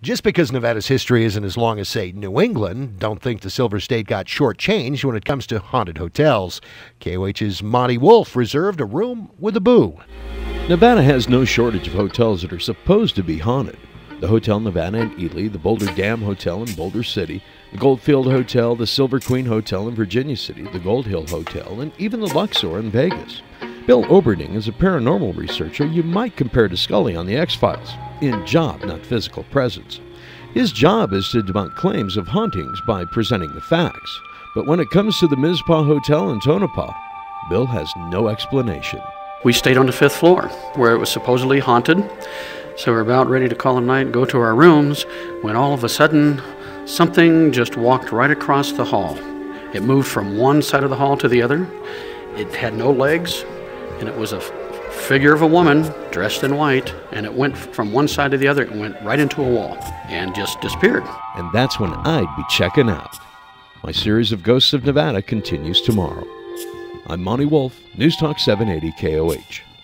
Just because Nevada's history isn't as long as, say, New England, don't think the Silver State got shortchanged when it comes to haunted hotels. KOH's Monty Wolf reserved a room with a boo. Nevada has no shortage of hotels that are supposed to be haunted. The Hotel Nevada in Ely, the Boulder Dam Hotel in Boulder City, the Goldfield Hotel, the Silver Queen Hotel in Virginia City, the Gold Hill Hotel, and even the Luxor in Vegas. Bill Oberding is a paranormal researcher you might compare to Scully on The X Files in job, not physical presence. His job is to debunk claims of hauntings by presenting the facts. But when it comes to the Mizpah Hotel in Tonopah, Bill has no explanation. We stayed on the fifth floor where it was supposedly haunted. So we're about ready to call it night and go to our rooms when all of a sudden something just walked right across the hall. It moved from one side of the hall to the other. It had no legs and it was a figure of a woman dressed in white, and it went from one side to the other and went right into a wall and just disappeared. And that's when I'd be checking out. My series of Ghosts of Nevada continues tomorrow. I'm Monty Wolf, News Talk 780 KOH.